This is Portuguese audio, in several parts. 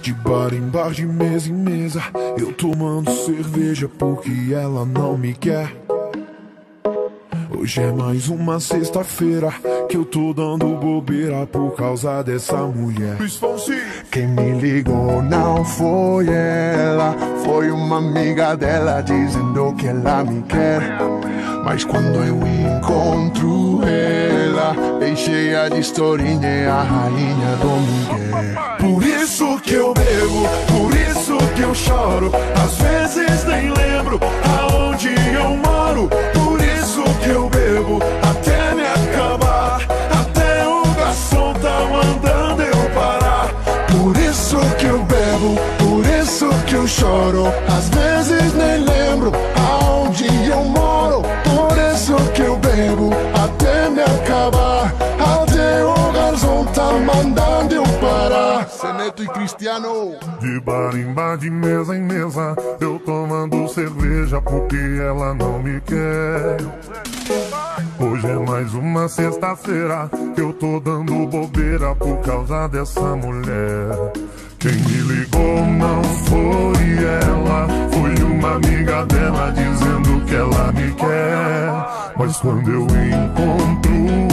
De bar em bar, de mesa em mesa, eu tomando cerveja porque ela não me quer. Hoje é mais uma sexta-feira que eu tô dando bobeira por causa dessa mulher. Quem me ligou não foi ela, foi uma amiga dela dizendo que ela me quer. Mas quando eu encontro ela, bem cheia de historinha, é a rainha do Miguel. Por isso que eu bebo, por isso que eu choro. Às vezes nem lembro aonde eu moro. Por isso que eu bebo até me acabar. Até o garçom tá mandando eu parar. Por isso que eu bebo, por isso que eu choro. Às vezes nem lembro aonde eu moro. Tá mandando eu parar. Seneto e Cristiano. De bar em bar, de mesa em mesa, eu tomando cerveja porque ela não me quer. Hoje é mais uma sexta-feira, eu tô dando bobeira por causa dessa mulher. Quem me ligou não foi ela, foi uma amiga dela dizendo que ela me quer. Mas quando eu encontro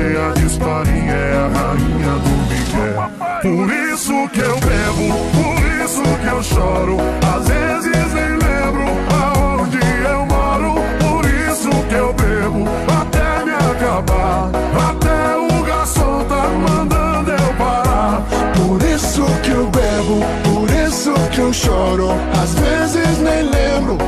cheia de historinha, é a rainha do Miguel. Por isso que eu bebo, por isso que eu choro. Às vezes nem lembro aonde eu moro. Por isso que eu bebo até me acabar. Até o garçom tá mandando eu parar. Por isso que eu bebo, por isso que eu choro. Às vezes nem lembro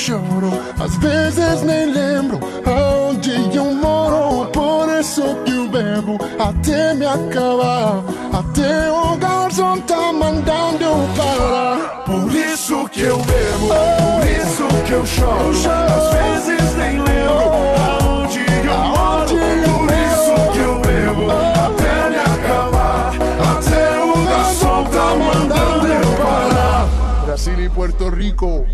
choro. Às vezes nem lembro aonde eu moro. Por isso que eu bebo até me acabar. Até o garçom tá mandando eu parar. Por isso que eu bebo, por isso que eu choro. Às vezes nem lembro aonde eu moro. Por isso que eu bebo até me acabar. Até o garçom tá mandando parar. Brasil y Puerto Rico.